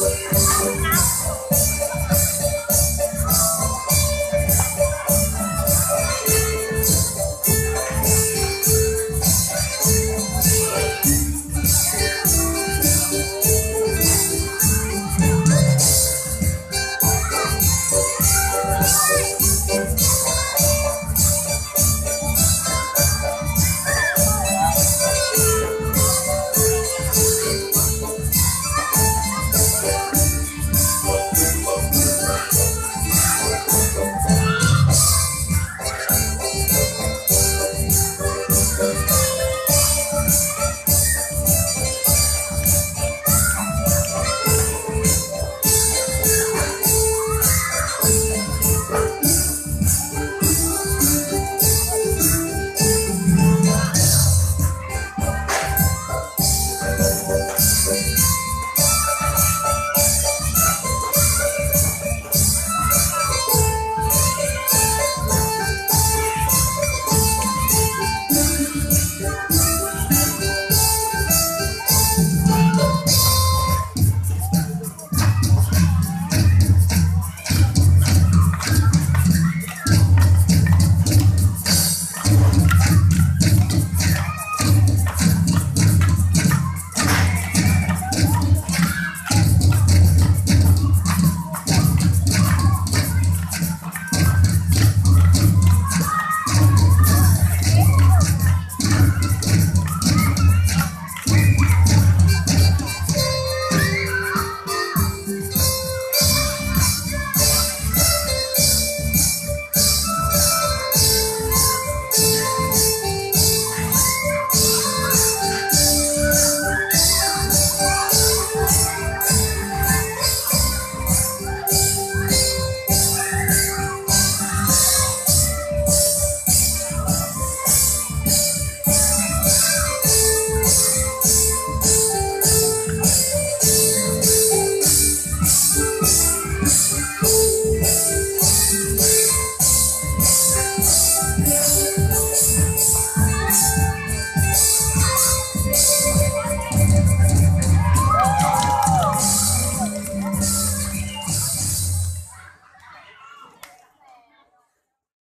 Yes.